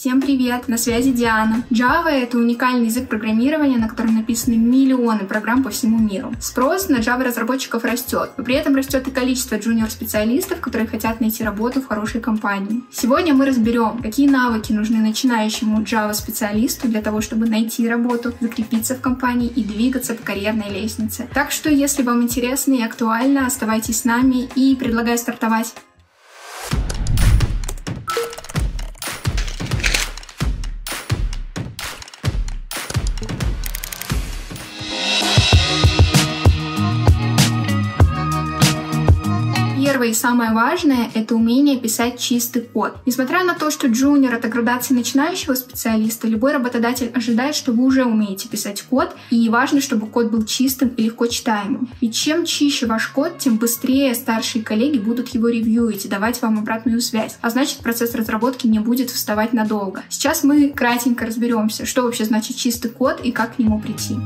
Всем привет! На связи Диана. Java — это уникальный язык программирования, на котором написаны миллионы программ по всему миру. Спрос на Java разработчиков растет, но при этом растет и количество джуниор-специалистов, которые хотят найти работу в хорошей компании. Сегодня мы разберем, какие навыки нужны начинающему Java-специалисту для того, чтобы найти работу, закрепиться в компании и двигаться по карьерной лестнице. Так что, если вам интересно и актуально, оставайтесь с нами и предлагаю стартовать. Первое и самое важное — это умение писать чистый код. Несмотря на то, что джуниор — это градация начинающего специалиста, любой работодатель ожидает, что вы уже умеете писать код, и важно, чтобы код был чистым и легко читаемым. И чем чище ваш код, тем быстрее старшие коллеги будут его ревьюить и давать вам обратную связь. А значит, процесс разработки не будет вставать надолго. Сейчас мы кратенько разберемся, что вообще значит чистый код и как к нему прийти.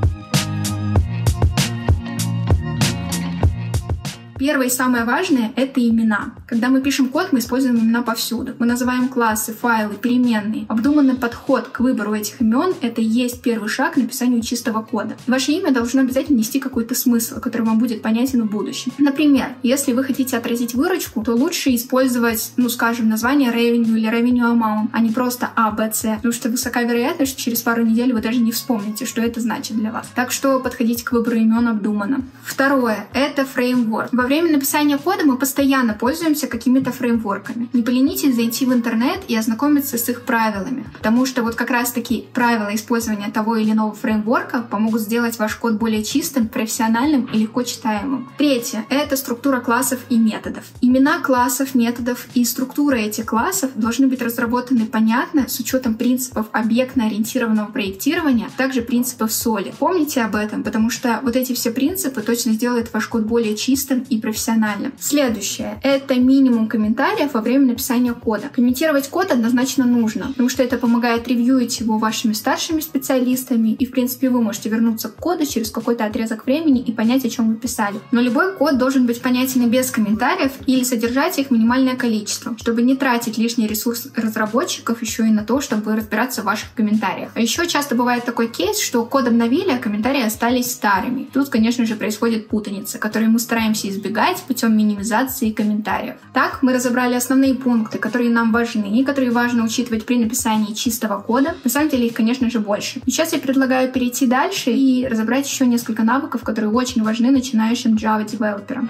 Первое и самое важное — это имена. Когда мы пишем код, мы используем имена повсюду. Мы называем классы, файлы, переменные. Обдуманный подход к выбору этих имен — это и есть первый шаг к написанию чистого кода. Ваше имя должно обязательно нести какой-то смысл, который вам будет понятен в будущем. Например, если вы хотите отразить выручку, то лучше использовать, ну, скажем, название revenue или revenue amount, а не просто A, B, C, потому что высока вероятность, что через пару недель вы даже не вспомните, что это значит для вас. Так что подходите к выбору имен обдуманно. Второе — это фреймворк. Во время время написания кода мы постоянно пользуемся какими-то фреймворками. Не поленитесь зайти в интернет и ознакомиться с их правилами, потому что вот как раз-таки правила использования того или иного фреймворка помогут сделать ваш код более чистым, профессиональным и легко читаемым. Третье — это структура классов и методов. Имена классов, методов и структура этих классов должны быть разработаны понятно с учетом принципов объектно-ориентированного проектирования, а также принципов соли. Помните об этом, потому что вот эти все принципы точно сделают ваш код более чистым и профессионально. Следующее — это минимум комментариев во время написания кода. Комментировать код однозначно нужно, потому что это помогает ревьюить его вашими старшими специалистами, и, в принципе, вы можете вернуться к коду через какой-то отрезок времени и понять, о чем вы писали. Но любой код должен быть понятен и без комментариев или содержать их минимальное количество, чтобы не тратить лишний ресурс разработчиков еще и на то, чтобы разбираться в ваших комментариях. А еще часто бывает такой кейс, что код обновили, а комментарии остались старыми. Тут, конечно же, происходит путаница, которую мы стараемся избегать избегать путем минимизации комментариев. Так, мы разобрали основные пункты, которые нам важны и которые важно учитывать при написании чистого кода. На самом деле их, конечно же, больше. И сейчас я предлагаю перейти дальше и разобрать еще несколько навыков, которые очень важны начинающим Java-девелоперам.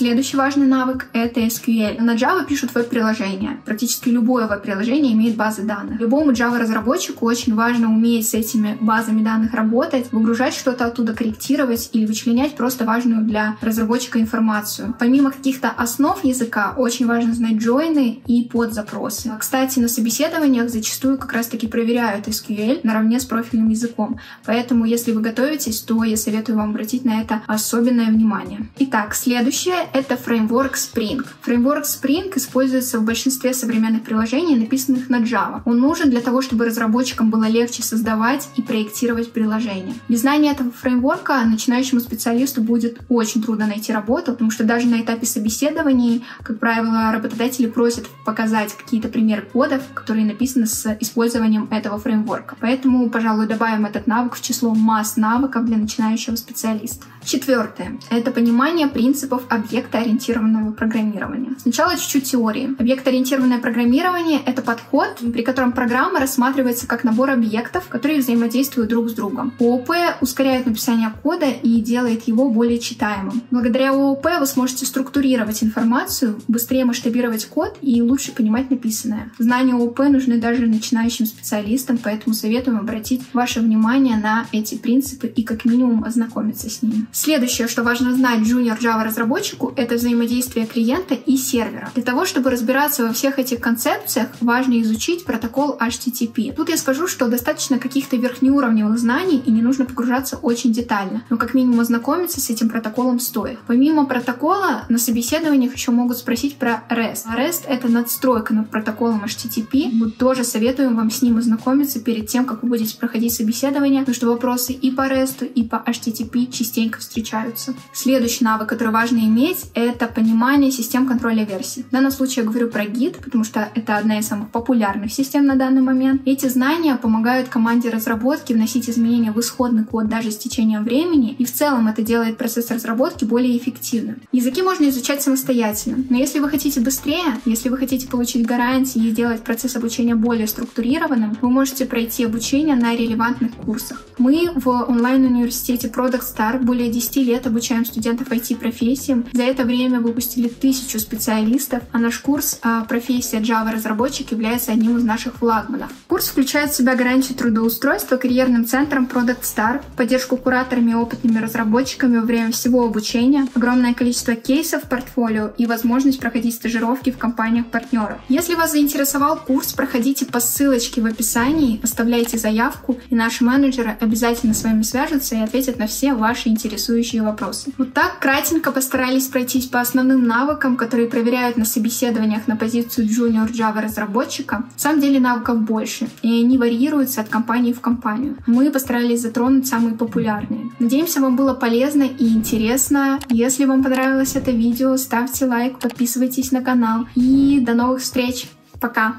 Следующий важный навык — это SQL. На Java пишут веб-приложения. Практически любое веб-приложение имеет базы данных. Любому Java-разработчику очень важно уметь с этими базами данных работать, выгружать что-то оттуда, корректировать или вычленять просто важную для разработчика информацию. Помимо каких-то основ языка, очень важно знать джойны и подзапросы. Кстати, на собеседованиях зачастую как раз-таки проверяют SQL наравне с профильным языком. Поэтому, если вы готовитесь, то я советую вам обратить на это особенное внимание. Итак, следующее это фреймворк Spring. Фреймворк Spring используется в большинстве современных приложений, написанных на Java. Он нужен для того, чтобы разработчикам было легче создавать и проектировать приложения. Без знания этого фреймворка начинающему специалисту будет очень трудно найти работу, потому что даже на этапе собеседований, как правило, работодатели просят показать какие-то примеры кодов, которые написаны с использованием этого фреймворка. Поэтому, пожалуй, добавим этот навык в число масс навыков для начинающего специалиста. Четвертое — это понимание принципов объектоориентированного программирования. Сначала чуть-чуть теории. Объектоориентированное программирование — это подход, при котором программа рассматривается как набор объектов, которые взаимодействуют друг с другом. ООП ускоряет написание кода и делает его более читаемым. Благодаря ООП вы сможете структурировать информацию, быстрее масштабировать код и лучше понимать написанное. Знания ООП нужны даже начинающим специалистам, поэтому советуем обратить ваше внимание на эти принципы и как минимум ознакомиться с ними. Следующее, что важно знать junior Java разработчику, это взаимодействие клиента и сервера. Для того, чтобы разбираться во всех этих концепциях, важно изучить протокол HTTP. Тут я скажу, что достаточно каких-то верхнеуровневых знаний и не нужно погружаться очень детально, но как минимум ознакомиться с этим протоколом стоит. Помимо протокола, на собеседованиях еще могут спросить про REST. REST — это надстройка над протоколом HTTP. Мы тоже советуем вам с ним ознакомиться перед тем, как вы будете проходить собеседование, потому что вопросы и по REST, и по HTTP частенько встречаются. Следующий навык, который важно иметь, это понимание систем контроля версий. В данном случае я говорю про гид, потому что это одна из самых популярных систем на данный момент. Эти знания помогают команде разработки вносить изменения в исходный код даже с течением времени, и в целом это делает процесс разработки более эффективным. Языки можно изучать самостоятельно, но если вы хотите быстрее, если вы хотите получить гарантии и сделать процесс обучения более структурированным, вы можете пройти обучение на релевантных курсах. Мы в онлайн-университете Product Star более 10 лет обучаем студентов IT-профессиям. За это время выпустили тысячу специалистов, а наш курс а, «Профессия Java-разработчик» является одним из наших флагманов. Курс включает в себя гарантию трудоустройства карьерным центром Product Star, поддержку кураторами и опытными разработчиками во время всего обучения, огромное количество кейсов в портфолио и возможность проходить стажировки в компаниях-партнеров. Если вас заинтересовал курс, проходите по ссылочке в описании, оставляйте заявку, и наши менеджеры обязательно с вами свяжутся и ответят на все ваши интересующие вопросы. Вот так кратенько постарались пройтись по основным навыкам, которые проверяют на собеседованиях на позицию Junior Java разработчика. На самом деле навыков больше, и они варьируются от компании в компанию. Мы постарались затронуть самые популярные. Надеемся, вам было полезно и интересно. Если вам понравилось это видео, ставьте лайк, подписывайтесь на канал и до новых встреч. Пока!